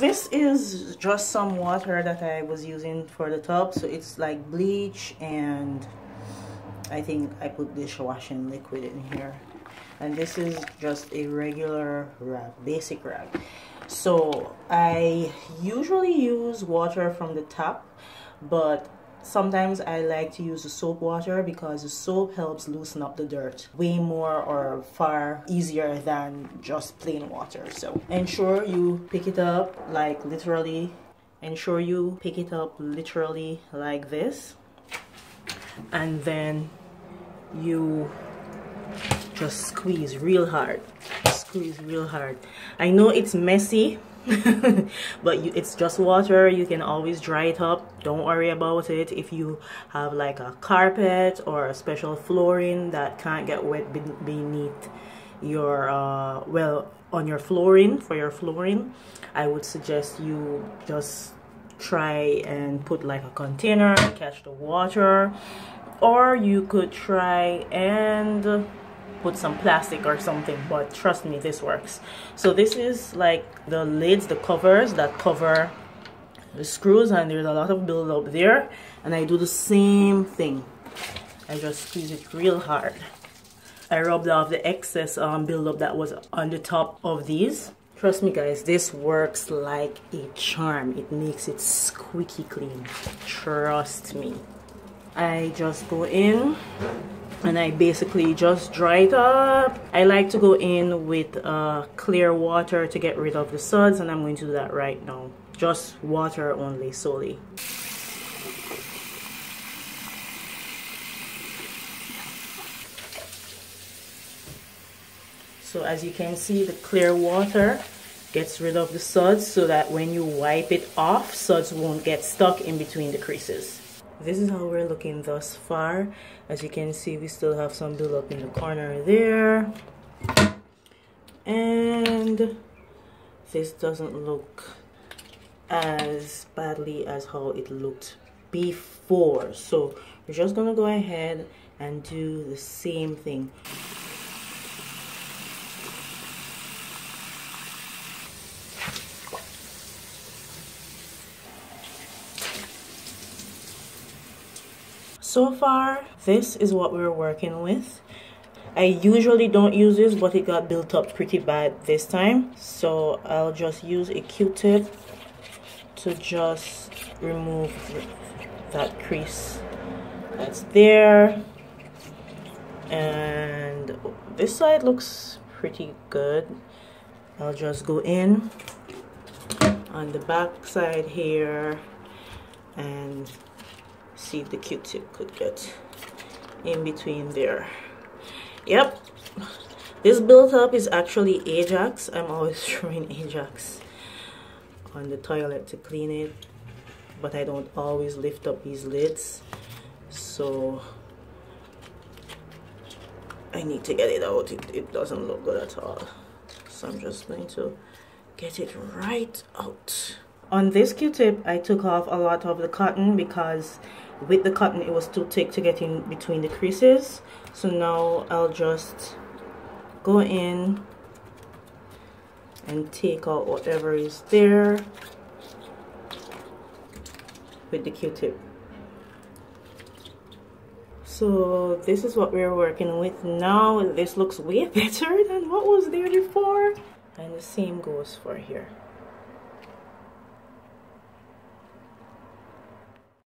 This is just some water that I was using for the tub. So it's like bleach and I think I put dishwashing liquid in here. And this is just a regular rag, basic rag. So I usually use water from the tap, but Sometimes I like to use the soap water because the soap helps loosen up the dirt way more or far easier than just plain water. So ensure you pick it up like literally, ensure you pick it up literally like this. And then you just squeeze real hard. Squeeze real hard. I know it's messy but you, it's just water. You can always dry it up. Don't worry about it. If you have like a carpet or a special flooring that can't get wet beneath your uh, well on your flooring for your flooring I would suggest you just try and put like a container catch the water or you could try and put some plastic or something but trust me this works. So this is like the lids the covers that cover the screws and there's a lot of buildup there and I do the same thing. I just squeeze it real hard. I rubbed off the excess um, buildup that was on the top of these. Trust me guys this works like a charm. It makes it squeaky clean. Trust me. I just go in and I basically just dry it up. I like to go in with uh, clear water to get rid of the suds and I'm going to do that right now. Just water only solely. So as you can see the clear water gets rid of the suds so that when you wipe it off suds won't get stuck in between the creases this is how we're looking thus far. As you can see we still have some buildup in the corner there. And this doesn't look as badly as how it looked before. So we're just gonna go ahead and do the same thing so far this is what we're working with. I usually don't use this but it got built up pretty bad this time. So I'll just use a q-tip to just remove that crease that's there. And this side looks pretty good. I'll just go in on the back side here and see if the q-tip could get in between there. Yep. This built up is actually ajax. I'm always throwing ajax on the toilet to clean it but i don't always lift up these lids so i need to get it out. It, it doesn't look good at all. So i'm just going to get it right out on this q-tip i took off a lot of the cotton because with the cotton it was too thick to get in between the creases. So now I'll just go in and take out whatever is there with the q-tip. So this is what we're working with now. This looks way better than what was there before. And the same goes for here